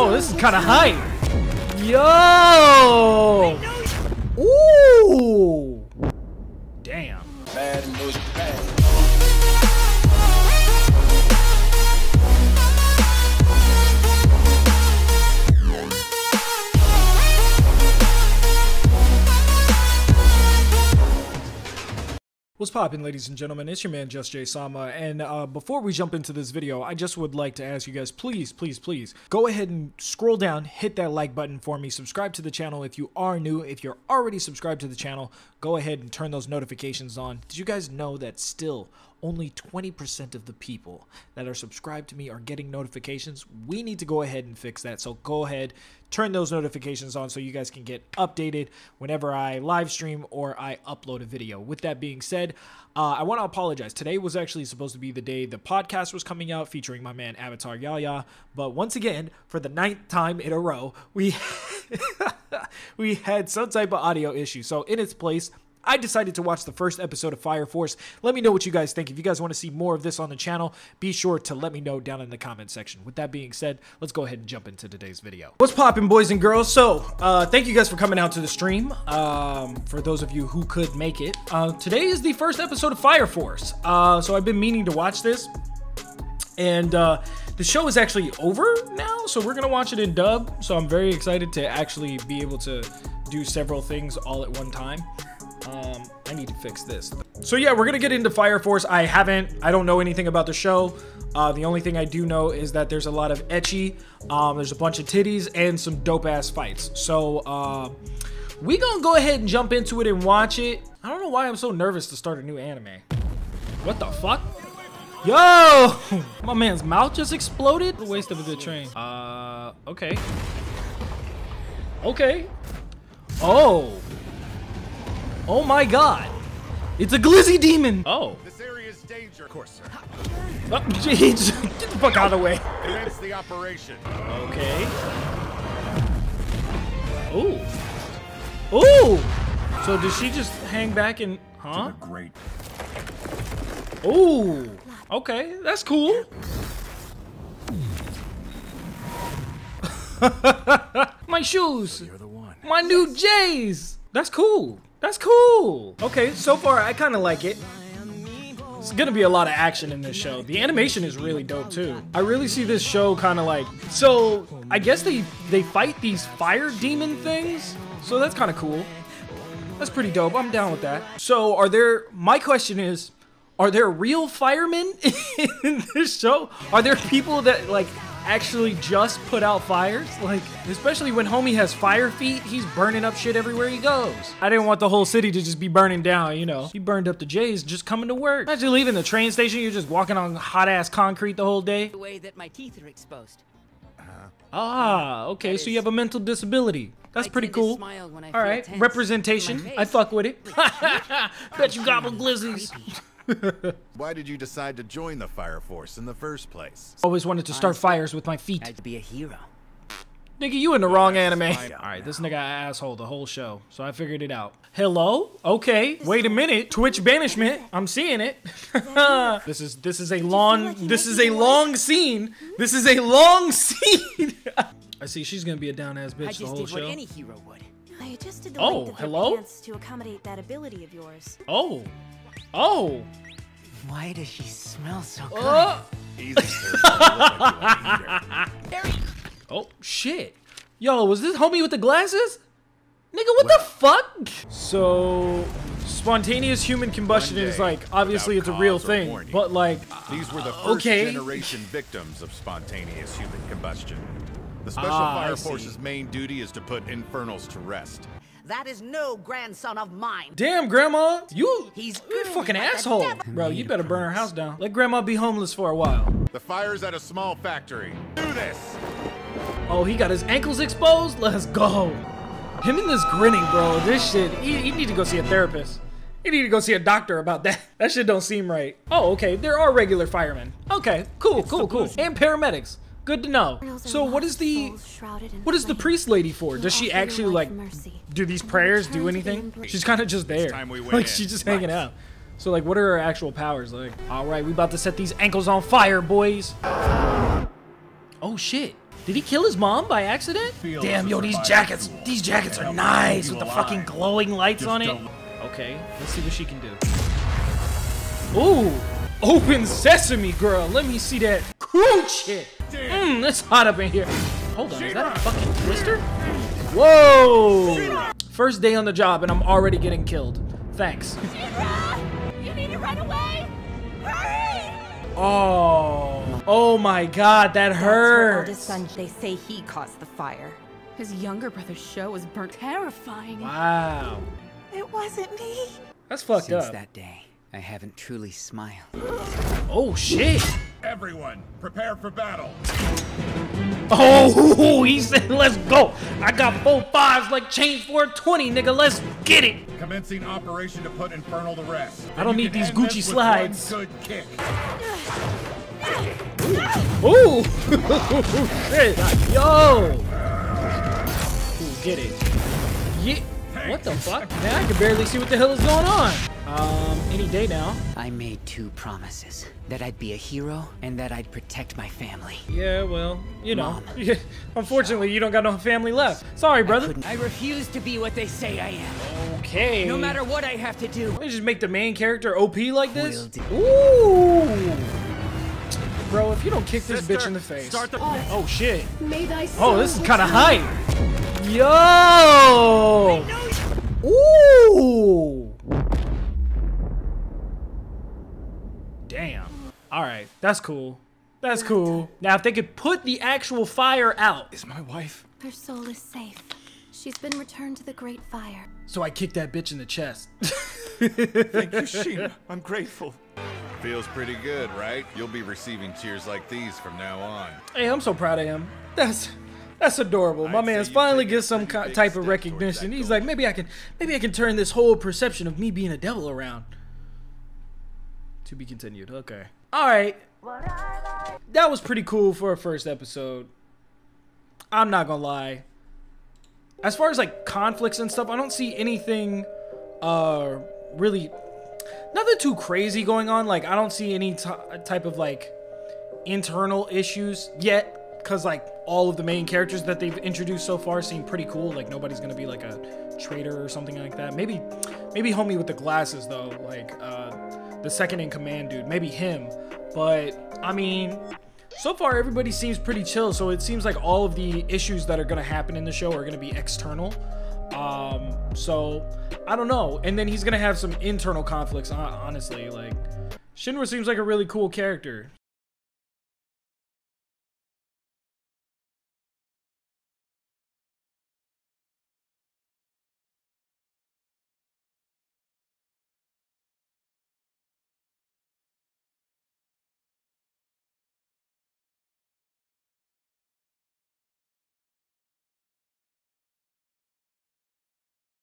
Oh, this is kind of hype. Yo! Ooh! Damn. Bad bullshit, bad. What's poppin', ladies and gentlemen? It's your man, Just Jay Sama, and uh, before we jump into this video, I just would like to ask you guys, please, please, please, go ahead and scroll down, hit that like button for me, subscribe to the channel if you are new. If you're already subscribed to the channel, go ahead and turn those notifications on. Did you guys know that still only 20% of the people that are subscribed to me are getting notifications. We need to go ahead and fix that. So go ahead, turn those notifications on so you guys can get updated whenever I live stream or I upload a video. With that being said, uh, I want to apologize. Today was actually supposed to be the day the podcast was coming out featuring my man Avatar Yaya. But once again, for the ninth time in a row, we we had some type of audio issue. So in its place, I decided to watch the first episode of Fire Force. Let me know what you guys think. If you guys want to see more of this on the channel, be sure to let me know down in the comment section. With that being said, let's go ahead and jump into today's video. What's poppin', boys and girls? So, uh, thank you guys for coming out to the stream. Um, for those of you who could make it, uh, today is the first episode of Fire Force. Uh, so I've been meaning to watch this, and uh, the show is actually over now. So we're gonna watch it in dub. So I'm very excited to actually be able to do several things all at one time. Um, I need to fix this. So yeah, we're gonna get into Fire Force. I haven't, I don't know anything about the show. Uh, the only thing I do know is that there's a lot of ecchi, um, there's a bunch of titties, and some dope ass fights. So uh, we gonna go ahead and jump into it and watch it. I don't know why I'm so nervous to start a new anime. What the fuck? Yo! My man's mouth just exploded? What a waste of a good train. Uh, okay. Okay. Oh. Oh my god. It's a glizzy demon. Oh. This area is danger. Of course, sir. Oh, jeez. Get the fuck out of the way. Commence the operation. Okay. Ooh. Ooh. So does she just hang back and huh? Great. Ooh. Okay, that's cool. My shoes. You're the one. My new J's. That's cool. That's cool. Okay, so far I kind of like it. It's gonna be a lot of action in this show. The animation is really dope too. I really see this show kind of like. So I guess they they fight these fire demon things. So that's kind of cool. That's pretty dope. I'm down with that. So are there? My question is, are there real firemen in this show? Are there people that like actually just put out fires? Like, especially when homie has fire feet, he's burning up shit everywhere he goes. I didn't want the whole city to just be burning down, you know. He burned up the J's just coming to work. Imagine leaving the train station, you're just walking on hot ass concrete the whole day. the way that my teeth are exposed. Ah, okay, That so you have a mental disability. That's I pretty cool. smile when I All right, representation. I fuck with it. Bet you gobble glizzies. Why did you decide to join the Fire Force in the first place? Always wanted to start fires with my feet. I had to be a hero. Nigga, you in the wrong anime. Alright, this nigga asshole the whole show, so I figured it out. Hello? Okay. Wait a minute. Twitch banishment. I'm seeing it. this is this is a long this is a long scene. This is a long scene. I see she's gonna be a down ass bitch the just whole did what show. any hero would. I adjusted oh, the Oh, length of their hello? pants to accommodate that ability of yours. Oh. Oh. Why does she smell so good? Oh. Easy, sir. You look like you want to eat her. Oh shit. Yo, was this homie with the glasses? Nigga, what the fuck? So spontaneous human combustion One is like obviously it's a real thing, warning. but like These were the first okay. generation victims of spontaneous human combustion. The Special Ah, Fire. Force's main duty is to put infernals to rest. That is no grandson of mine. Damn, grandma, you He's you a fucking like asshole, bro. You better burn her house down. Let grandma be homeless for a while. The fire's at a small factory. Do this! Oh, he got his ankles exposed. Let's go. Him and this grinning, bro. This shit. He, he need to go see a therapist. He need to go see a doctor about that. That shit don't seem right. Oh, okay. There are regular firemen. Okay, cool, cool, cool. And paramedics. Good to know. So what is the what is the priest lady for? Does she actually like do these prayers do anything? She's kind of just there. time we went Like she's just hanging out. So like, what are her actual powers? Like, all right, we about to set these ankles on fire, boys. Oh shit. Did he kill his mom by accident? Damn, yo, these jackets, these jackets are nice with the fucking glowing lights on it. Okay, let's see what she can do. Ooh, open sesame, girl. Let me see that coochie. Mmm, it's hot up in here. Hold on, is that a fucking twister? Whoa! First day on the job and I'm already getting killed. Thanks. You need to run away! Hurry! Oh, oh my god, that Her oldest son, they say he caused the fire. His younger brother's show was burnt. Terrifying. Wow, It wasn't me. that's fucked Since up. that day, I haven't truly smiled. Oh shit. Everyone, prepare for battle. Oh, he said, let's go. I got four fives like change for a 20, nigga. Let's get it. Commencing operation to put Infernal to rest. I don't need these Gucci slides. One good kick. Ooh. Oh, shit. Yo. Ooh, get it. Yeah. What the fuck? Man, I can barely see what the hell is going on. Um, any day now. I made two promises that I'd be a hero and that I'd protect my family. Yeah, well, you know. Mom. Unfortunately, you don't got no family left. Sorry, brother. Couldn't- I refuse to be what they say I am. Okay. No matter what I have to do. Why just make the main character OP like this? Ooh. Bro, if you don't kick this bitch in the face. start the- Oh shit. May thy Oh, this is kind of return. hype. Yo. Ooh. Damn. All right, that's cool. That's cool. Now, if they could put the actual fire out, Is my wife? Her soul is safe. She's been returned to the Great Fire. so I kicked that bitch in the chest. Thank you, Shinra. I'm grateful. Feels pretty good, right? You'll be receiving cheers like these from now on. Hey, I'm so proud of him. That's that's adorable. My I'd man's finally take gets some pretty ki- big type of recognition. He's goal. like, maybe I can, maybe I can turn this whole perception of me being a devil around. To be continued. Okay. All right. That was pretty cool for a first episode. I'm not gonna lie. As far as like conflicts and stuff, I don't see anything, uh, really, nothing too crazy going on. Like I don't see any type of like internal issues yet because like all of the main characters that they've introduced so far seem pretty cool like nobody's gonna be like a traitor or something like that maybe maybe homie with the glasses though like uh the second in command dude maybe him. But i mean so far everybody seems pretty chill so it seems like all of the issues that are gonna happen in the show are gonna be external. Um so i don't know. And then he's gonna have some internal conflicts honestly like Shinra seems like a really cool character.